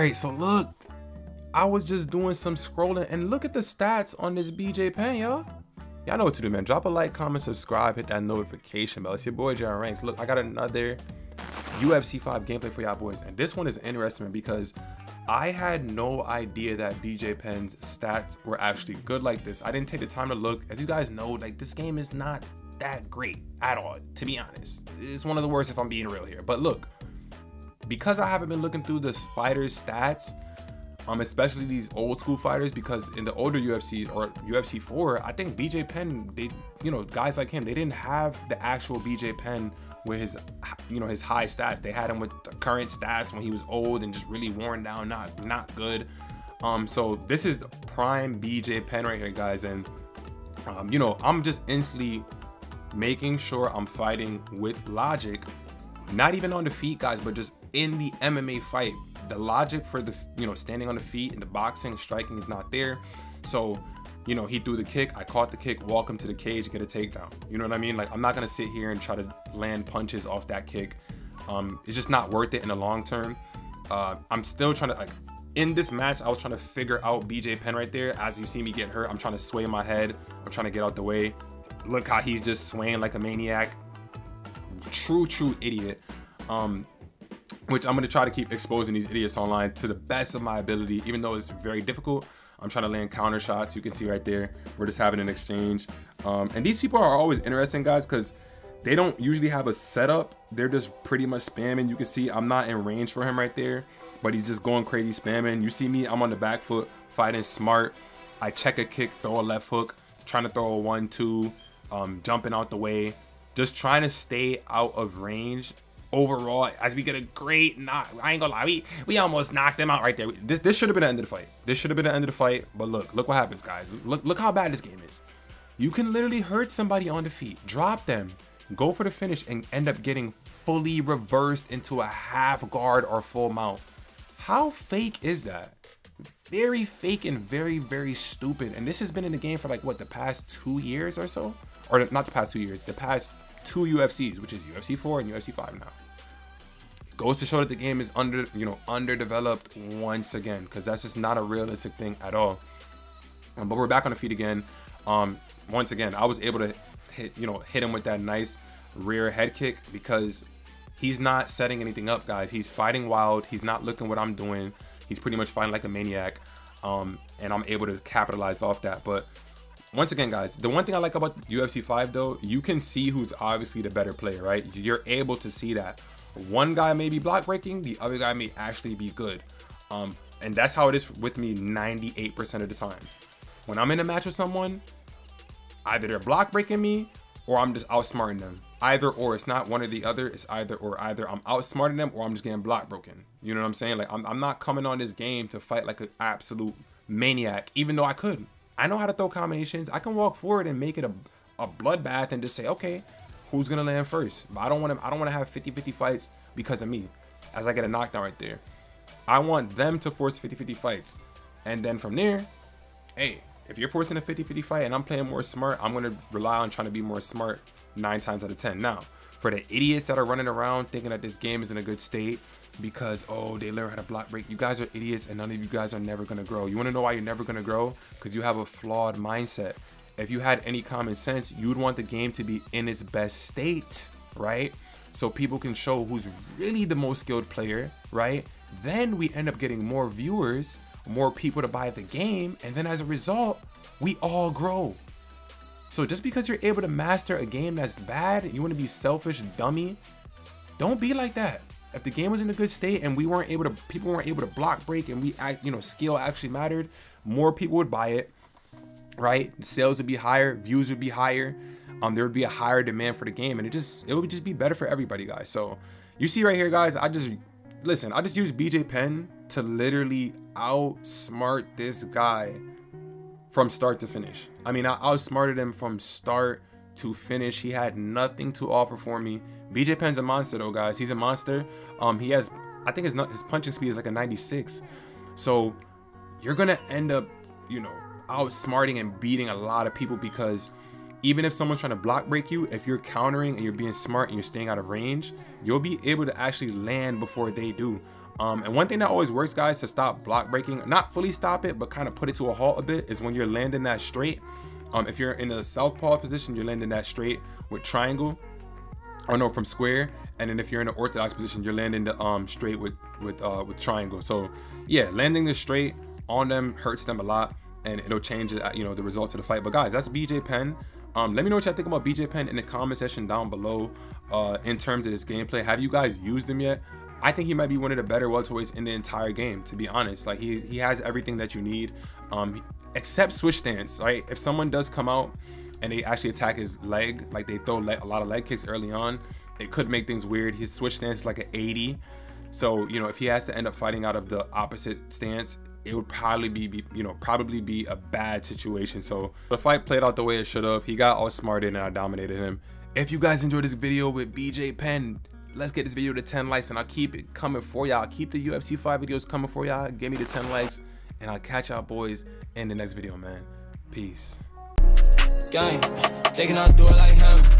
right, so look, I was just doing some scrolling and look at the stats on this BJ Penn, y'all. Y'all know what to do, man. Drop a like, comment, subscribe, hit that notification bell. It's your boy, JR Ranks. Look, I got another UFC 5 gameplay for y'all boys. And this one is interesting because I had no idea that BJ Penn's stats were actually good like this. I didn't take the time to look. As you guys know, like this game is not that great at all, to be honest. It's one of the worst if I'm being real here. But look, because I haven't been looking through this fighter's stats, um, especially these old school fighters, because in the older UFC or UFC 4, I think BJ Penn, they, you know, guys like him, they didn't have the actual BJ Penn with his, you know, his high stats. They had him with the current stats when he was old and just really worn down, not not good. Um, so this is prime BJ Penn right here, guys, and um, you know, I'm just instantly making sure I'm fighting with logic, not even on the feet, guys, but just in the MMA fight. The logic for the, you know, standing on the feet and the boxing, striking is not there. So, you know, he threw the kick, I caught the kick, walk him to the cage, get a takedown. You know what I mean? Like, I'm not gonna sit here and try to land punches off that kick. Um, it's just not worth it in the long term. Uh, I'm still trying to, like, in this match, I was trying to figure out BJ Penn right there. As you see me get hurt, I'm trying to sway my head. I'm trying to get out the way. Look how he's just swaying like a maniac. True, true idiot. Um, which I'm gonna try to keep exposing these idiots online to the best of my ability, even though it's very difficult. I'm trying to land counter shots. You can see right there. We're just having an exchange. Um, and these people are always interesting, guys, because they don't usually have a setup. They're just pretty much spamming. You can see I'm not in range for him right there, but he's just going crazy spamming. You see me, I'm on the back foot, fighting smart. I check a kick, throw a left hook, trying to throw a one, two, um, jumping out the way, just trying to stay out of range overall as we get a great knock. I ain't gonna lie, we, we almost knocked them out right there. This, this should have been the end of the fight. This should have been the end of the fight, but look, look what happens, guys. Look, look how bad this game is. You can literally hurt somebody on the feet, drop them, go for the finish, and end up getting fully reversed into a half guard or full mount. How fake is that? Very fake and very, very stupid. And this has been in the game for like, what, the past two years or so? Or not the past two years, the past two UFCs, which is UFC 4 and UFC 5 now. It goes to show that the game is under, you know, underdeveloped once again, because that's just not a realistic thing at all. Um, but we're back on the feet again. Um, once again, I was able to hit, you know, hit him with that nice rear head kick because he's not setting anything up, guys. He's fighting wild. He's not looking what I'm doing. He's pretty much fighting like a maniac. Um, and I'm able to capitalize off that. But once again, guys, the one thing I like about UFC 5 though, you can see who's obviously the better player, right? You're able to see that. One guy may be block breaking, the other guy may actually be good. Um, and that's how it is with me 98% of the time. When I'm in a match with someone, either they're block breaking me or I'm just outsmarting them. Either or, it's not one or the other. It's either or. Either I'm outsmarting them or I'm just getting block broken. You know what I'm saying? Like I'm, I'm not coming on this game to fight like an absolute maniac, even though I could. I know how to throw combinations. I can walk forward and make it a, a bloodbath and just say, okay, who's gonna land first? But I don't want to. I don't want to have 50-50 fights because of me, as I get a knockdown right there. I want them to force 50-50 fights, and then from there, hey, if you're forcing a 50-50 fight and I'm playing more smart, I'm gonna rely on trying to be more smart nine times out of ten. Now, for the idiots that are running around thinking that this game is in a good state, because oh they learn how to block break. You guys are idiots and none of you guys are never going to grow. You want to know why you're never going to grow? Because you have a flawed mindset. If you had any common sense you'd want the game to be in its best state right? So people can show who's really the most skilled player right? Then we end up getting more viewers more people to buy the game and then as a result we all grow. So just because you're able to master a game that's bad you want to be selfish dummy don't be like that if the game was in a good state and we weren't able to people weren't able to block break and we act you know skill actually mattered more people would buy it right? Sales would be higher views would be higher um there would be a higher demand for the game and it just it would just be better for everybody guys. So you see right here guys i just listen i just use bj penn to literally outsmart this guy from start to finish. I mean i outsmarted him from start to finish. He had nothing to offer for me. BJ Penn's a monster though, guys. He's a monster. Um, he has, I think his his punching speed is like a 96. So you're gonna end up, you know, outsmarting and beating a lot of people because even if someone's trying to block break you, if you're countering and you're being smart and you're staying out of range, you'll be able to actually land before they do. Um, and one thing that always works, guys, to stop block breaking, not fully stop it, but kind of put it to a halt a bit, is when you're landing that straight. Um, if you're in a southpaw position, you're landing that straight with triangle, or no, from square. And then if you're in an orthodox position, you're landing the um straight with with uh with triangle. So yeah, landing the straight on them hurts them a lot, and it'll change uh, you know the results of the fight. But guys, that's BJ Penn. Um, let me know what y'all think about BJ Penn in the comment section down below. Uh, in terms of this gameplay, have you guys used him yet? I think he might be one of the better welterweights in the entire game, to be honest. Like he he has everything that you need, um, except switch stance. Right? If someone does come out and they actually attack his leg, like they throw a lot of leg kicks early on, it could make things weird. His switch stance is like an 80. So, you know, if he has to end up fighting out of the opposite stance, it would probably be, be, you know, probably be a bad situation. So the fight played out the way it should have. He got all smarted and I dominated him. If you guys enjoyed this video with BJ Penn, let's get this video to 10 likes and I'll keep it coming for y'all. Keep the UFC 5 videos coming for y'all. Give me the 10 likes and I'll catch y'all boys in the next video, man. Peace. Gang, they cannot do it like him.